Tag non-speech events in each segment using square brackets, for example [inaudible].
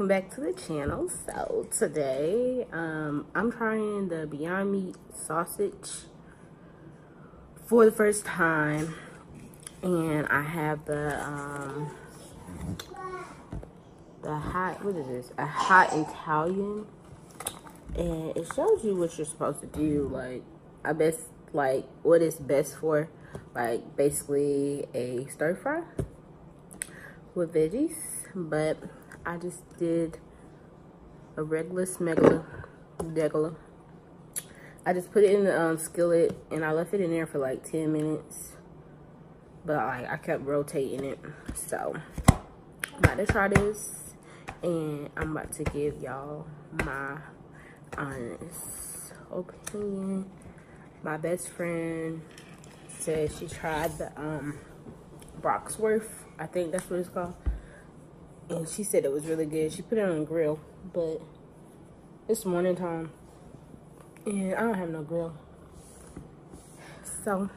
welcome back to the channel. So today um i'm trying the beyond meat sausage for the first time. And i have the um the hot what is this? A hot italian. And it shows you what you're supposed to do like i best like what it's best for. Like basically a stir fry with veggies. But I just did a regular smegula degula. I just put it in the um, skillet and I left it in there for like 10 minutes. But like I kept rotating it. So I'm about to try this and I'm about to give y'all my honest opinion. My best friend said she tried the um Broxworth. I think that's what it's called and she said it was really good. She put it on the grill, but it's morning time, and I don't have no grill. So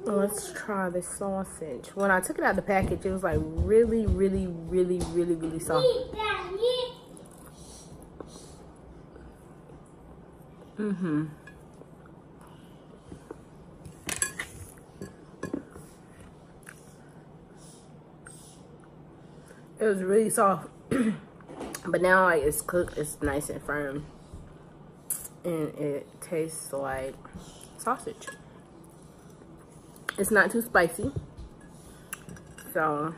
let's try this sausage. When I took it out of the package, it was like really, really, really, really, really soft. Mm-hmm. It was really soft. [clears throat] but now like it's cooked, it's nice and firm. And it tastes like sausage. It's not too spicy. So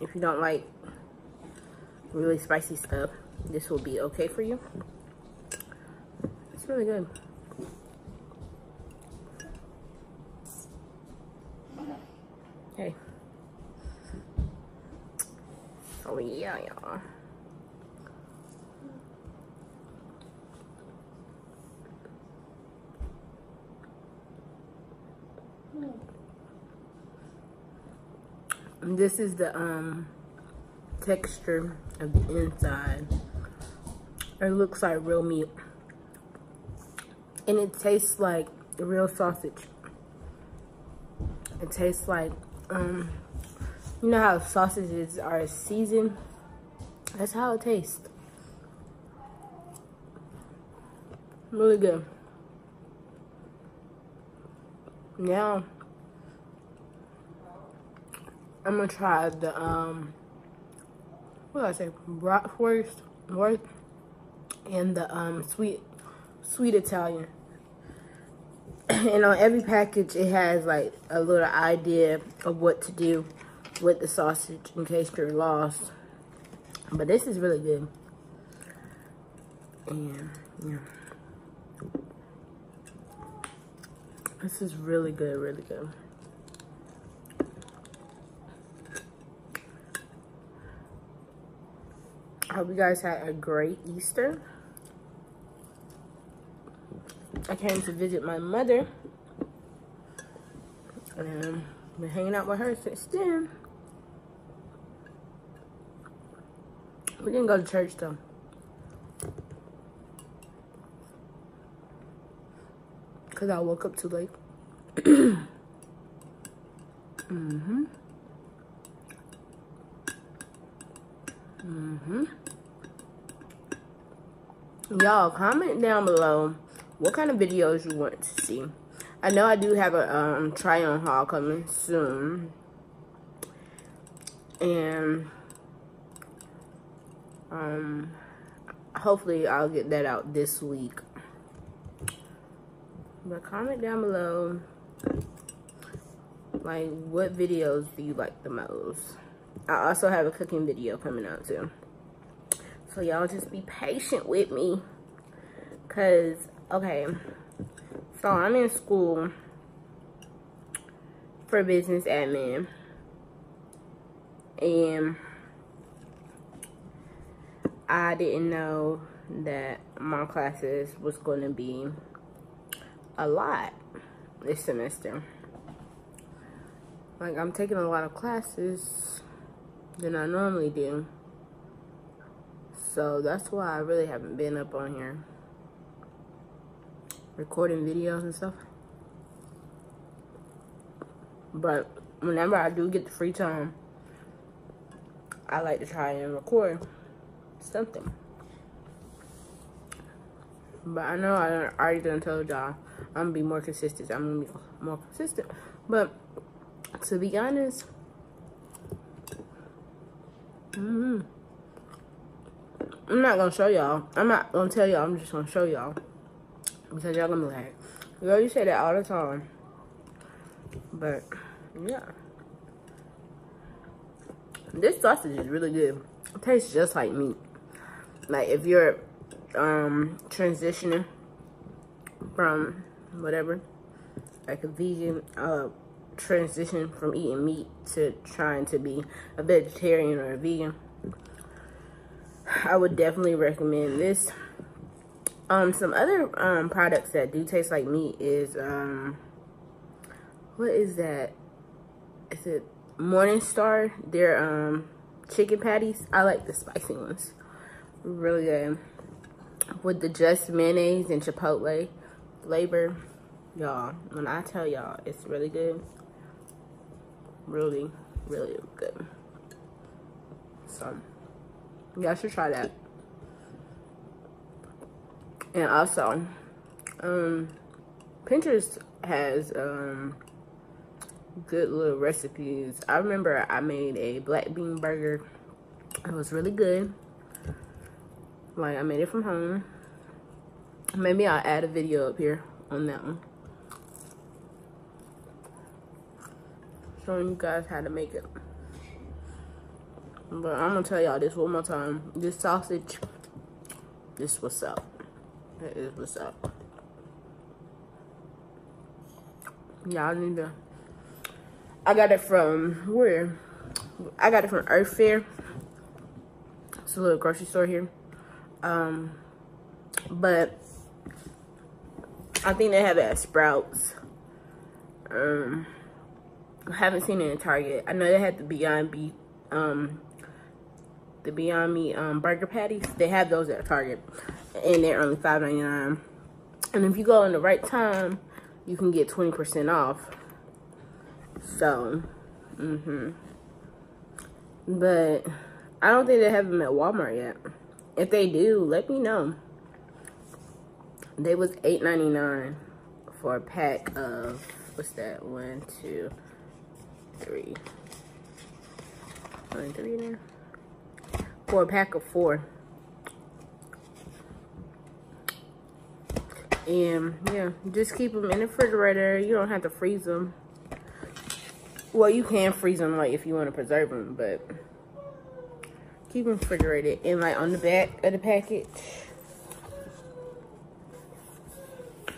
if you don't like really spicy stuff, this will be okay for you. It's really good. Yeah. This is the um texture of the inside. It looks like real meat. And it tastes like the real sausage. It tastes like um you know how sausages are seasoned? That's how it tastes. Really good. Now, I'm gonna try the, um, what did I say? Bratwurst, worth, and the, um, sweet, sweet Italian. [clears throat] and on every package, it has, like, a little idea of what to do with the sausage in case you're lost. But this is really good. And yeah. This is really good, really good. I hope you guys had a great Easter. I came to visit my mother. And been hanging out with her since then. We didn't go to church though. Cause I woke up too late. mm-hmm. Mm-hmm. Y'all comment down below what kind of videos you want to see. I know I do have a um, try on haul coming soon. And um, hopefully I'll get that out this week. But comment down below, like, what videos do you like the most? I also have a cooking video coming out too. So y'all just be patient with me. Cause, okay, so I'm in school for business admin. And I didn't know that my classes was going to be a lot this semester. Like, I'm taking a lot of classes than I normally do. So, that's why I really haven't been up on here recording videos and stuff. But whenever I do get the free time, I like to try and record something. But I know I already done told y'all I'm gonna be more consistent. I'm gonna be more consistent. But to be honest, mm. I'm not gonna show y'all. I'm not gonna tell y'all. I'm just gonna show y'all because y'all gonna be like, girl, you say that all the time. But yeah, this sausage is really good. It tastes just like meat. Like if you're um transitioning from whatever, like a vegan uh transition from eating meat to trying to be a vegetarian or a vegan, I would definitely recommend this. Um, some other um products that do taste like meat is um, what is that? Is it Morningstar? They're um chicken patties. I like the spicy ones. Really good. With the just mayonnaise and chipotle flavor. Y'all, when I tell y'all, it's really good. Really, really good. So, y'all should try that. And also, um, Pinterest has um, good little recipes. I remember I made a black bean burger. It was really good. Like, I made it from home. Maybe I'll add a video up here on that one. Showing you guys how to make it. But I'm gonna tell y'all this one more time. This sausage, this what's up. That is what's up. Y'all need to. I got it from where? I got it from Earth Fare. It's a little grocery store here. Um, but I think they have it at Sprouts. Um, I haven't seen it in Target. I know they had the Beyond Beef, um, the Beyond Meat um, burger patties. They have those at Target and they're only $5.99. And if you go in the right time, you can get 20% off. So, mm-hmm. But I don't think they have them at Walmart yet. If they do, let me know. They was $8.99 for a pack of, what's that? One, two, three. One, three there. For a pack of four. And yeah, just keep them in the refrigerator. You don't have to freeze them. Well, you can freeze them like if you want to preserve them, but keep refrigerated. And like on the back of the package,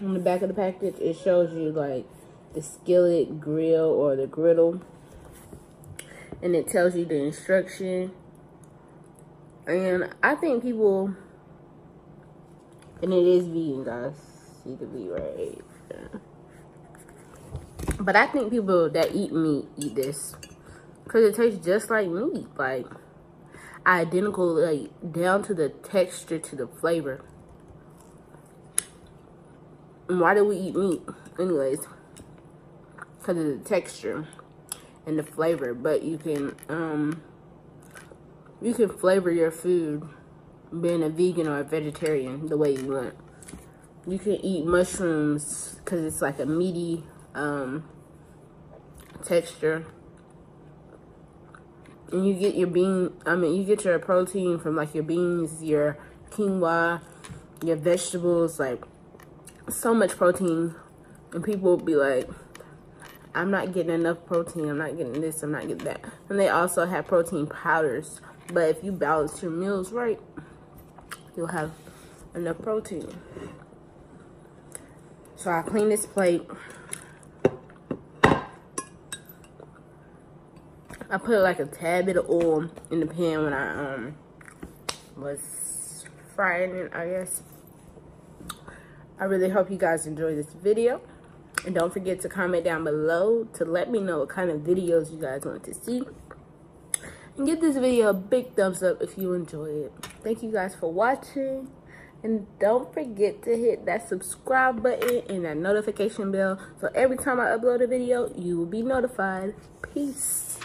on the back of the package, it shows you like the skillet, grill, or the griddle. And it tells you the instruction. And I think people, and it is vegan, guys see the V right But I think people that eat meat eat this. Because it tastes just like meat. Like, identical, like, down to the texture, to the flavor. And why do we eat meat? Anyways. Because of the texture and the flavor. But you can, um, you can flavor your food being a vegan or a vegetarian the way you want you can eat mushrooms because it's like a meaty um, texture. And you get your bean, I mean, you get your protein from like your beans, your quinoa, your vegetables, like so much protein. And people will be like, I'm not getting enough protein. I'm not getting this. I'm not getting that. And they also have protein powders. But if you balance your meals right, you'll have enough protein. So I clean this plate. I put like a tad bit of oil in the pan when I um was frying it, I guess. I really hope you guys enjoy this video. And don't forget to comment down below to let me know what kind of videos you guys want to see. And give this video a big thumbs up if you enjoy it. Thank you guys for watching. And don't forget to hit that subscribe button and that notification bell. So every time I upload a video, you will be notified. Peace.